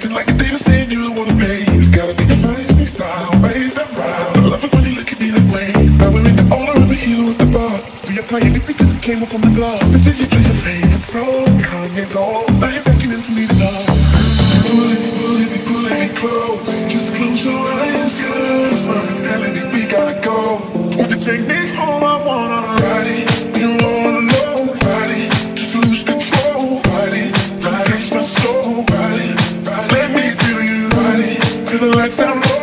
Acting like a diva saying you don't wanna pay. It's gotta be your friends, style, raise that round. I love it when you look at me that way. Now we're in the order of a hero at the bar. playing it because it came off on the glass. The DJ plays your favorite song. Kanye's all. Now you're beckoning for me to love. the next down low.